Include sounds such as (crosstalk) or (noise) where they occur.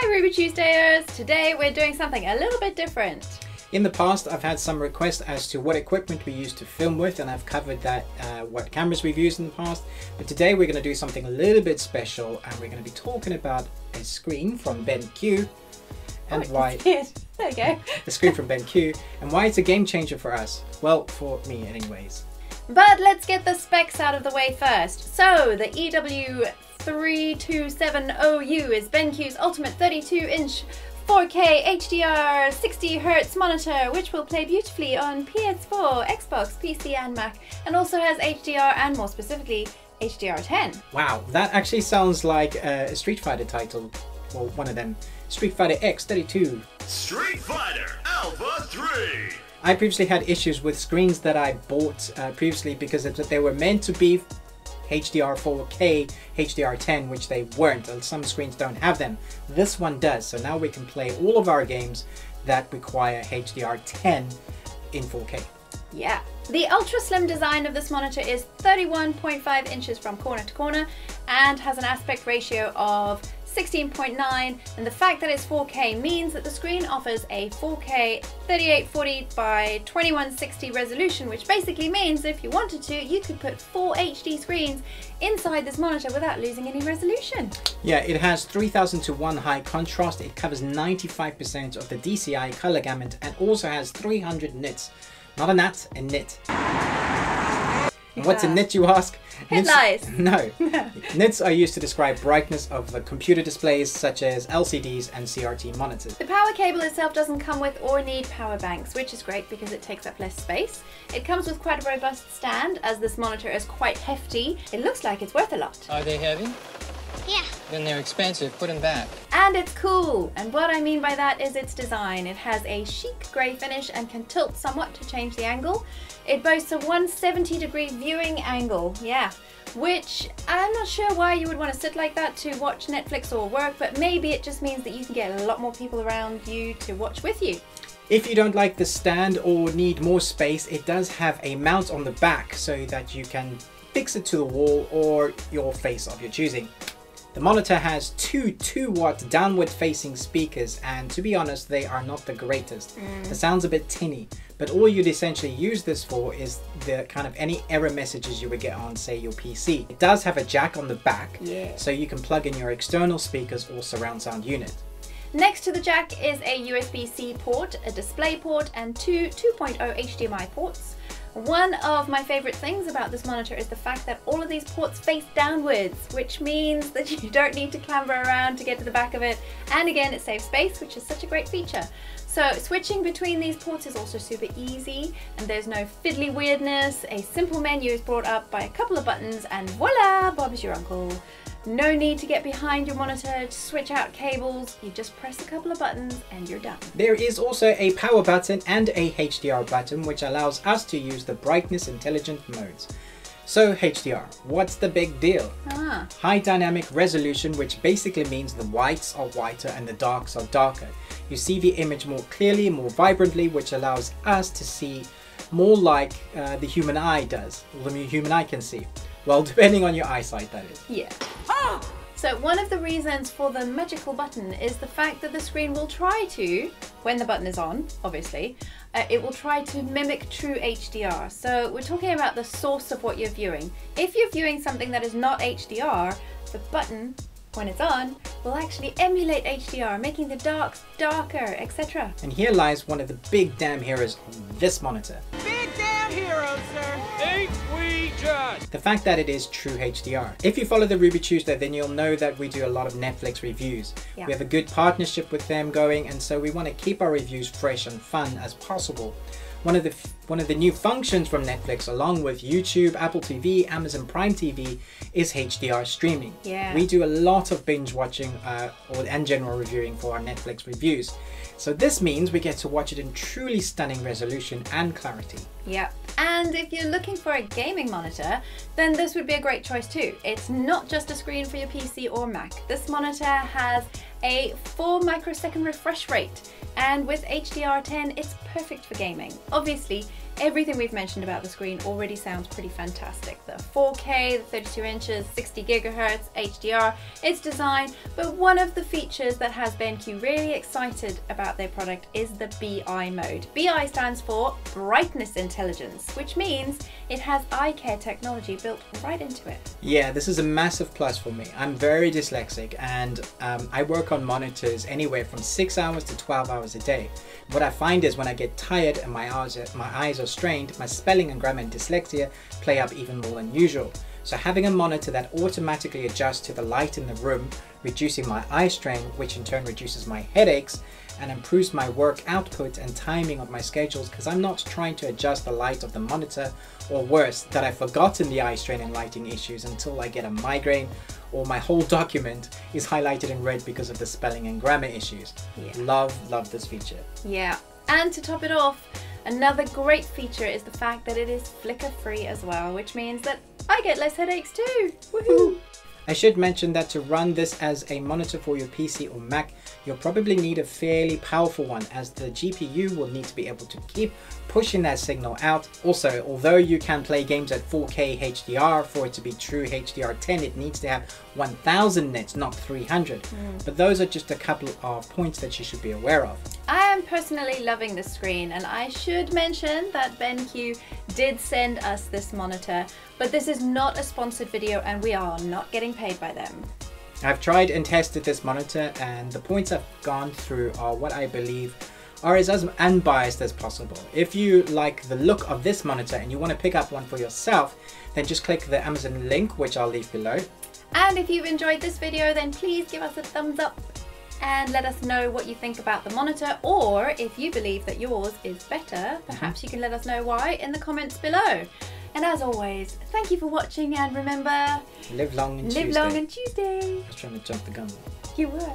Hi Ruby Tuesdayers! Today we're doing something a little bit different. In the past, I've had some requests as to what equipment we use to film with, and I've covered that, uh, what cameras we've used in the past. But today we're going to do something a little bit special, and we're going to be talking about a screen from BenQ, and Oh, why (laughs) There you go. the screen from BenQ, and why it's a game changer for us. Well, for me, anyways. But let's get the specs out of the way first. So, the E EW3270U is BenQ's ultimate 32 inch 4K HDR 60 Hz monitor, which will play beautifully on PS4, Xbox, PC, and Mac, and also has HDR and more specifically HDR10. Wow, that actually sounds like a Street Fighter title, or one of them. Street Fighter X32. Street Fighter Alpha 3. I previously had issues with screens that I bought uh, previously because they were meant to be HDR 4K, HDR10, which they weren't, and some screens don't have them. This one does, so now we can play all of our games that require HDR10 in 4K. Yeah. The ultra slim design of this monitor is 31.5 inches from corner to corner and has an aspect ratio of 16.9 and the fact that it's 4K means that the screen offers a 4K 3840 by 2160 resolution which basically means if you wanted to you could put four HD screens inside this monitor without losing any resolution. Yeah, it has 3000 to 1 high contrast, it covers 95% of the DCI color gamut, and also has 300 nits. Not a nat, a nit. What's a nit, you ask? Headlights. (laughs) No. (laughs) nits are used to describe brightness of the computer displays such as LCDs and CRT monitors. The power cable itself doesn't come with or need power banks, which is great because it takes up less space. It comes with quite a robust stand, as this monitor is quite hefty. It looks like it's worth a lot. Are they heavy? Yeah. Then they're expensive. Put them back. And it's cool! And what I mean by that is its design. It has a chic grey finish and can tilt somewhat to change the angle. It boasts a 170 degree viewing angle, yeah. Which I'm not sure why you would want to sit like that to watch Netflix or work, but maybe it just means that you can get a lot more people around you to watch with you. If you don't like the stand or need more space, it does have a mount on the back so that you can fix it to the wall or your face of your choosing. The monitor has two 2 watt downward facing speakers and to be honest they are not the greatest. Mm. It sounds a bit tinny but all you'd essentially use this for is the kind of any error messages you would get on say your PC. It does have a jack on the back Yeah. so you can plug in your external speakers or surround sound unit. Next to the jack is a USB-C port, a display port, and two 2.0 HDMI ports. One of my favorite things about this monitor is the fact that all of these ports face downwards, which means that (laughs) you don't need to clamber around to get to the back of it. And again, it saves space, which is such a great feature. So switching between these ports is also super easy and there's no fiddly weirdness. A simple menu is brought up by a couple of buttons and voila, Bob is your uncle. No need to get behind your monitor to switch out cables. You just press a couple of buttons and you're done. There is also a power button and a HDR button which allows us to use the brightness intelligent modes. So HDR, what's the big deal? Ah, High dynamic resolution which basically means the whites are whiter and the darks are darker. You see the image more clearly, more vibrantly which allows us to see more like uh, the human eye does, the human eye can see. Well, depending on your eyesight that is. yeah. So one of the reasons for the magical button is the fact that the screen will try to, when the button is on, obviously, uh, it will try to mimic true HDR. So we're talking about the source of what you're viewing. If you're viewing something that is not HDR, the button, when it's on, will actually emulate HDR, making the darks darker, etc. And here lies one of the big damn heroes on this monitor. Big damn hero, sir. Ain't we just? The fact that it is true HDR. If you follow the Ruby Tuesday, then you'll know that we do a lot of Netflix reviews. Yeah. We have a good partnership with them going, and so we want to keep our reviews fresh and fun as possible. One of the one of the new functions from Netflix, along with YouTube, Apple TV, Amazon Prime TV, is HDR streaming. Yeah. We do a lot of binge watching uh, or and general reviewing for our Netflix reviews. So this means we get to watch it in truly stunning resolution and clarity. Yep. And if you're looking for a gaming monitor, then this would be a great choice too. It's not just a screen for your PC or Mac. This monitor has a 4 microsecond refresh rate, and with HDR10, it's perfect for gaming. Obviously, everything we've mentioned about the screen already sounds pretty fantastic. The 4K, the 32 inches, 60 gigahertz, HDR, its design, but one of the features that has BenQ really excited about their product is the BI mode. BI stands for Brightness Intelligence, which means it has eye care technology built right into it. Yeah, this is a massive plus for me. I'm very dyslexic and um, I work on monitors anywhere from 6 hours to 12 hours a day. What I find is when I get tired and my eyes, are, my eyes are strained, my spelling and grammar and dyslexia play up even more than usual. So having a monitor that automatically adjusts to the light in the room, reducing my eye strain, which in turn reduces my headaches, and improves my work output and timing of my schedules because I'm not trying to adjust the light of the monitor or worse, that I've forgotten the eye strain and lighting issues until I get a migraine or my whole document is highlighted in red because of the spelling and grammar issues. Yeah. Love, love this feature. Yeah, and to top it off, another great feature is the fact that it is flicker free as well, which means that I get less headaches too. Woohoo! (laughs) I should mention that to run this as a monitor for your PC or Mac, you'll probably need a fairly powerful one as the GPU will need to be able to keep pushing that signal out. Also, although you can play games at 4K HDR, for it to be true HDR10, it needs to have 1000 nits, not 300. Mm. But those are just a couple of points that you should be aware of. I am personally loving the screen and I should mention that BenQ did send us this monitor, but this is not a sponsored video and we are not getting paid by them. I've tried and tested this monitor and the points I've gone through are what I believe are as unbiased as possible. If you like the look of this monitor and you want to pick up one for yourself, then just click the Amazon link which I'll leave below. And if you've enjoyed this video then please give us a thumbs up and let us know what you think about the monitor or if you believe that yours is better, perhaps mm-hmm. you can let us know why in the comments below. And as always, thank you for watching and remember, Live long and live Tuesday. long and Tuesday. I was trying to jump the gun. You were.